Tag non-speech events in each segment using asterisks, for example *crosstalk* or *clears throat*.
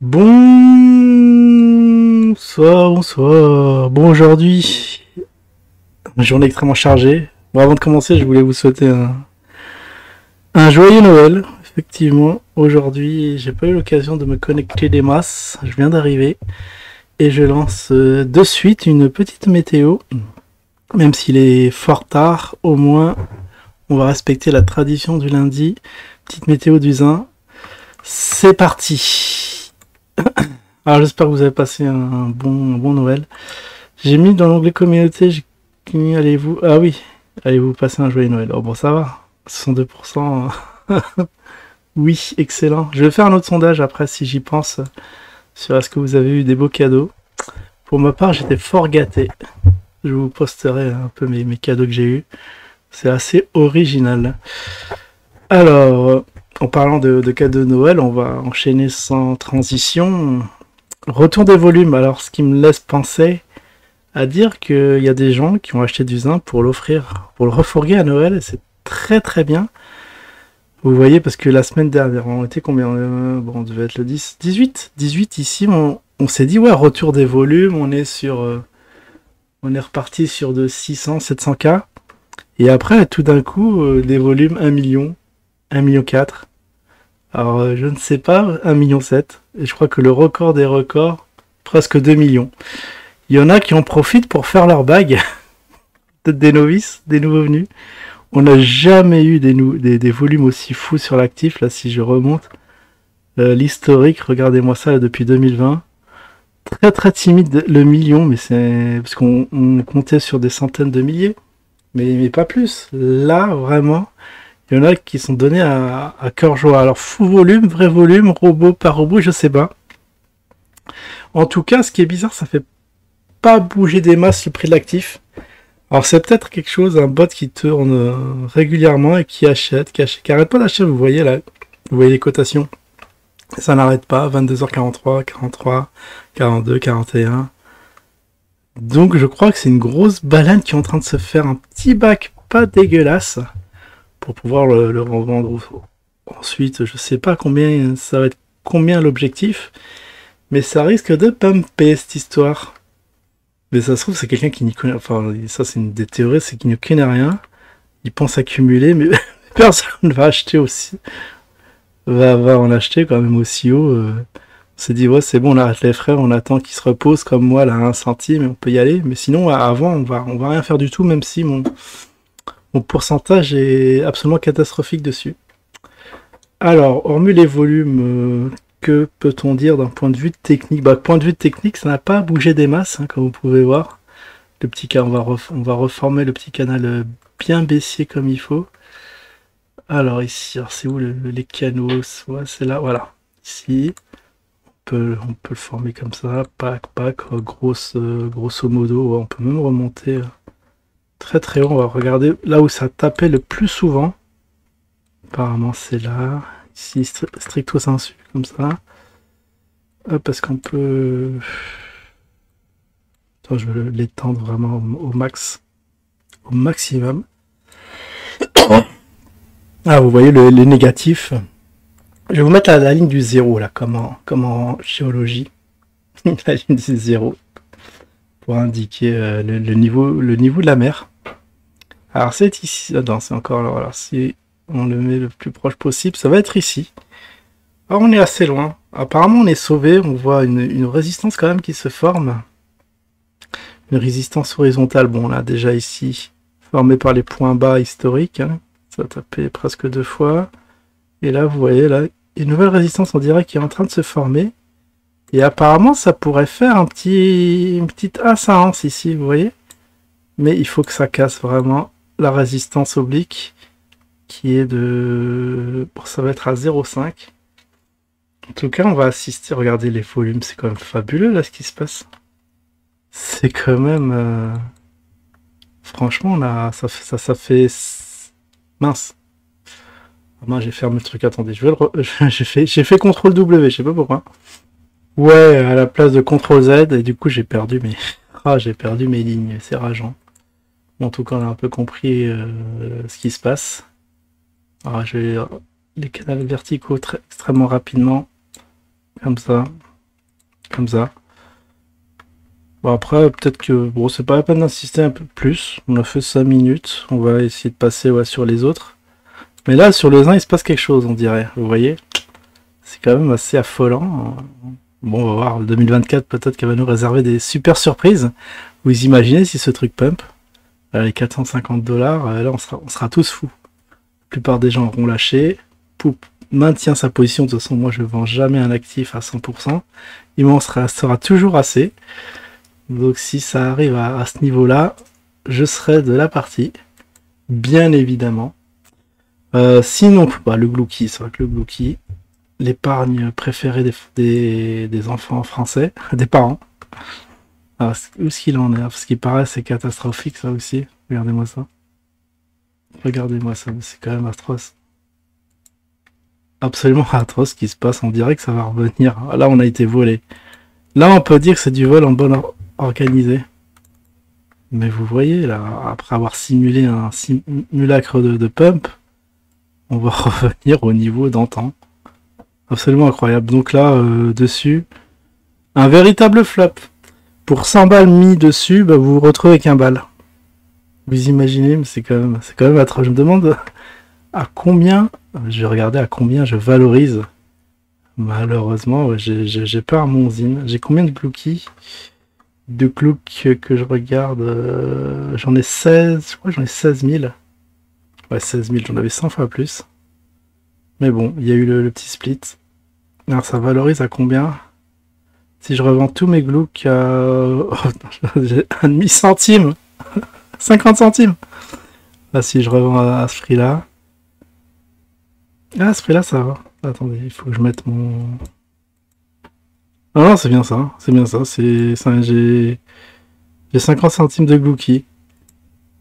Bonsoir, bonsoir. Bon, aujourd'hui, une journée extrêmement chargée. Bon, avant de commencer, je voulais vous souhaiter un, joyeux Noël. Effectivement, aujourd'hui, j'ai pas eu l'occasion de me connecter des masses. Je viens d'arriver et je lance euh, de suite une petite météo. Même s'il est fort tard, au moins, on va respecter la tradition du lundi. Petite météo du Zin. C'est parti. *coughs* Alors j'espère que vous avez passé un bon, bon Noël. J'ai mis dans l'onglet communauté, j'ai allez-vous. Ah oui, allez-vous passer un joyeux Noël. Oh bon ça va. 62%. *laughs* oui, excellent. Je vais faire un autre sondage après si j'y pense sur est-ce que vous avez eu des beaux cadeaux. Pour ma part, j'étais fort gâté. Je vous posterai un peu mes, mes cadeaux que j'ai eus. C'est assez original. Alors, en parlant de, de cadeaux de Noël, on va enchaîner sans transition. Retour des volumes. Alors, ce qui me laisse penser à dire qu'il y a des gens qui ont acheté du zin pour l'offrir, pour le refourguer à Noël. C'est très très bien. Vous voyez, parce que la semaine dernière, on était combien euh, Bon, on devait être le 10, 18 18 ici, on, on s'est dit, ouais, retour des volumes, on est sur... euh, on est reparti sur de 600, 700K. Et après, tout d'un coup, euh, des volumes 1 million, 1 million 4. Alors, euh, je ne sais pas, 1 million 7. Et je crois que le record des records, presque 2 millions. Il y en a qui en profitent pour faire leur bague. *laughs* Peut-être des novices, des nouveaux venus. On n'a jamais eu des, volumes aussi fous sur l'actif. Là, si je remonte euh, l'historique, regardez-moi ça depuis 2020. Très très timide le million, mais c'est parce qu'on on comptait sur des centaines de milliers, mais pas plus. Là, vraiment, il y en a qui sont donnés à, cœur joie. Alors, fou volume, vrai volume, robot par robot, je sais pas. En tout cas, ce qui est bizarre, ça fait pas bouger des masses le prix de l'actif. Alors c'est peut-être quelque chose, un bot qui tourne euh, régulièrement et qui achète, qui achète, qui arrête pas d'acheter, vous voyez là, vous voyez les cotations. Ça n'arrête pas, 22h43, 43, 42, 41. Donc je crois que c'est une grosse baleine qui est en train de se faire un petit bac pas dégueulasse pour pouvoir le, revendre. Ensuite, je sais pas combien ça va être combien l'objectif, mais ça risque de pumper cette histoire. Mais ça se trouve, c'est quelqu'un qui n'y connaît. Enfin, ça, c'est une des théories, c'est qu'il ne connaît rien. Il pense accumuler, mais *laughs* personne ne va acheter aussi. Va, en acheter quand même aussi haut. euh. On s'est dit, ouais, c'est bon, on arrête les frais, on attend qu'il se repose comme moi, là, un centime, on peut y aller. Mais sinon, avant, on va, on va rien faire du tout, même si mon, mon pourcentage est absolument catastrophique dessus. Alors, hormis les volumes, euh, que peut-on dire d'un point de vue technique? Bah, point de vue technique, ça n'a pas bougé des masses, hein, comme vous pouvez voir. Le petit on va, on va reformer le petit canal euh, bien baissier comme il faut. Alors ici, c'est où le- les canaux? C'est là, voilà. Ici, on peut, on peut le former comme ça, pack, pack, euh, grosse, grosso modo. On peut même remonter très très haut. On va regarder là où ça tapait le plus souvent. Apparemment, c'est là. Ici, stri- stricto sensu, comme ça. Parce qu'on peut... Attends, je le- l'étendre vraiment au, au max. Au maximum. *coughs* Ah, vous voyez le- les négatifs. Je vais vous mettre la, la ligne du zéro, là, comme en, comme en géologie. *laughs* la ligne du zéro. Indiquer euh, le, niveau, le niveau de la mer. Alors, c'est ici. Ah, non, c'est encore là. Alors, si on le met le plus proche possible, ça va être ici. Alors, on est assez loin. Apparemment, on est sauvé. On voit une, résistance quand même qui se forme. Une résistance horizontale. Bon, on l'a déjà ici, formée par les points bas historiques. hein. Ça a tapé presque deux fois. Et là, vous voyez, là, une nouvelle résistance, on dirait, qui est en train de se former. Et apparemment, ça pourrait faire un petit, une petite ascendance ici, vous voyez. Mais il faut que ça casse vraiment la résistance oblique, qui est de... Ça va être à 0,5. En tout cas, on va assister. Regardez les volumes, c'est quand même fabuleux là ce qui se passe. C'est quand même. euh, Franchement, là, ça, ça, ça fait. Mince. Ah, j'ai fermé le truc. Attendez, je vais le. re- *laughs* J'ai fait, fait CTRL W, je sais pas pourquoi. Ouais, à la place de CTRL Z, et du coup, j'ai perdu mes. *laughs* Ah, j'ai perdu mes lignes, c'est rageant. Bon, en tout cas, on a un peu compris euh, ce qui se passe. Alors, je vais les canaux verticaux très, extrêmement rapidement. Comme ça. comme ça. Bon après, peut-être que... Bon, c'est pas la peine d'insister un peu plus. On a fait 5 minutes. On va essayer de passer sur les autres. Mais là, sur le 1, il se passe quelque chose, on dirait. Vous voyez? C'est quand même assez affolant. Bon, on va voir. 2024, peut-être qu'elle va nous réserver des super surprises. Vous imaginez si ce truc pump Les 450 dollars, euh, là, on sera, tous fous. La plupart des gens auront lâché. Poup maintient sa position. De toute façon, moi, je ne vends jamais un actif à 100%. Il m'en sera toujours assez. Donc si ça arrive à, ce niveau-là, je serai de la partie, bien évidemment. Euh, sinon, bah, le Glouki, c'est vrai que le Glouki, l'épargne préférée des, des, enfants français, *laughs* des parents. Alors, où est-ce qu'il en est? Parce qu'il paraît c'est catastrophique ça aussi. Regardez-moi ça. Regardez-moi ça, c'est quand même atroce. Absolument *laughs* atroce ce qui se passe. On dirait que ça va revenir. Là, on a été volé. Là, on peut dire que c'est du vol en bonne organisé. Mais vous voyez, là, après avoir simulé un simulacre de, pump, on va *laughs* revenir au niveau d'antan. Absolument incroyable. Donc là, euh, dessus, un véritable flop. Pour 100 balles mis dessus, bah, vous vous retrouvez avec un bal. Vous imaginez, mais c'est quand même, c'est quand même atroce. Je me demande à combien, je vais regarder à combien je valorise. Malheureusement, j'ai peur mon zine. J'ai combien de Glooky de clous que, je regarde, euh, j'en ai 16, je crois que j'en ai 16 000. Ouais, 16 000, j'en avais 100 fois plus. Mais bon, il y a eu le, petit split. Alors ça valorise à combien? Si je revends tous mes glouks à... j'ai un demi centime 50 *laughs* centimes Là, si je revends à, ce prix-là... Ah, à ce prix-là, ça va. Attendez, il faut que je mette mon... Non, c'est bien ça. C'est bien ça. J'ai j'ai 50 centimes de Glooky.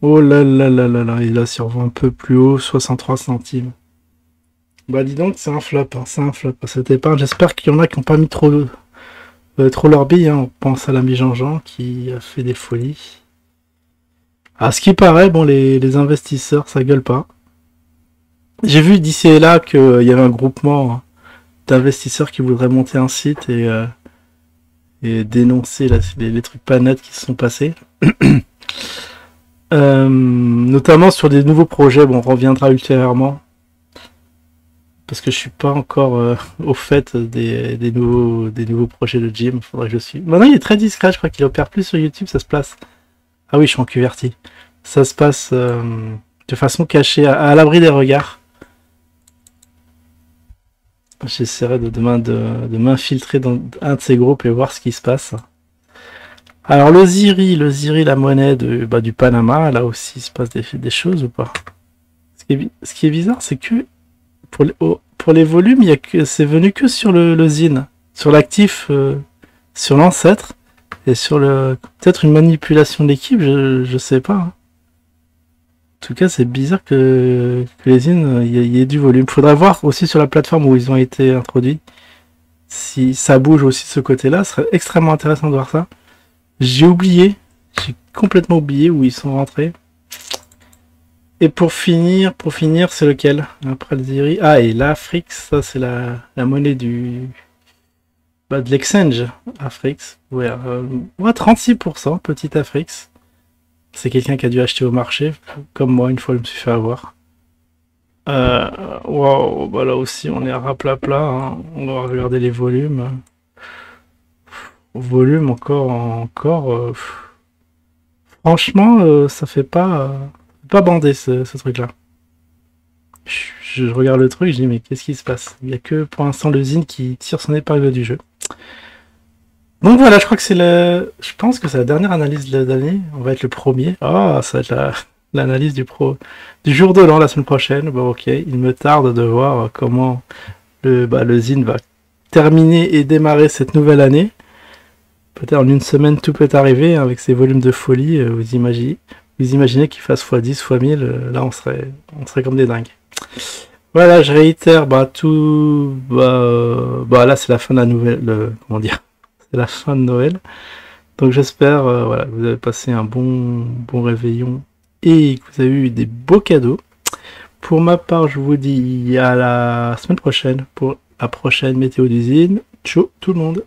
Oh là là là là là. Et là, si on un peu plus haut, 63 centimes. Bah dis donc, c'est un flop. Hein. C'est un flop. Cette épargne. J'espère qu'il y en a qui n'ont pas mis trop, euh, trop leur bille. Hein. On pense à l'ami Jean-Jean qui a fait des folies. À ce qui paraît, bon, les, les investisseurs, ça gueule pas. J'ai vu d'ici et là qu'il y avait un groupement hein, d'investisseurs qui voudraient monter un site et euh, et dénoncer les, trucs pas nets qui se sont passés. *clears throat* Euh, notamment sur des nouveaux projets, bon, on reviendra ultérieurement. Parce que je suis pas encore euh, au fait des, nouveaux, des nouveaux projets de Jim. Faudrait que je suis. Maintenant, il est très discret. Je crois qu'il opère plus sur YouTube. Ça se place. Ah oui, je suis en QWERTY. Ça se passe euh, de façon cachée, à l'abri des regards. J'essaierai de demain de, m'infiltrer dans un de ces groupes et voir ce qui se passe. Alors le Ziri, le Ziri, la monnaie bah, du Panama, là aussi il se passe des choses ou pas? Ce qui, est, bizarre, c'est que pour les, pour les volumes, c'est venu que sur le, zine, sur l'actif, euh, sur l'ancêtre, et sur le peut-être une manipulation de l'équipe, je, je sais pas. Hein. En tout cas, c'est bizarre que, les in, il y, ait du volume. Faudra voir aussi sur la plateforme où ils ont été introduits. Si ça bouge aussi de ce côté-là, ce serait extrêmement intéressant de voir ça. J'ai oublié, j'ai complètement oublié où ils sont rentrés. Et pour finir, pour finir, c'est lequel? Après. Ah, et l'Afrix, ça c'est la, monnaie du... Bah, de l'exchange, Afrix. Ouais, euh, ouais 36%, petit Afrix. C'est quelqu'un qui a dû acheter au marché, comme moi, une fois je me suis fait avoir. Euh, wow, bah là aussi on est à raplapla, hein. on va regarder les volumes. Volume encore, encore. Euh, franchement, euh, ça fait pas, pas bander ce, truc-là. Je, regarde le truc, je dis mais qu'est-ce qui se passe? Il n'y a que pour l'instant l'usine qui tire son épingle du jeu. Donc voilà, je crois que c'est le. Je pense que c'est la dernière analyse de l'année. On va être le premier. Ah, ça va être l'analyse du pro du jour de l'an la semaine prochaine. Bon, ok. Il me tarde de voir comment le, bah, le va terminer et démarrer cette nouvelle année. Peut-être en une semaine, tout peut arriver avec ces volumes de folie. Euh, vous imaginez, vous imaginez qu'il fasse x10, x1000. Euh, là, on serait, on serait comme des dingues. Voilà, je réitère, bah tout, bah, bah là c'est la fin de la nouvelle, comment dire, *laughs* c'est la fin de Noël. Donc j'espère euh, voilà, que vous avez passé un bon, bon réveillon et que vous avez eu des beaux cadeaux. Pour ma part, je vous dis à la semaine prochaine pour la prochaine météo d'usine. Ciao tout le monde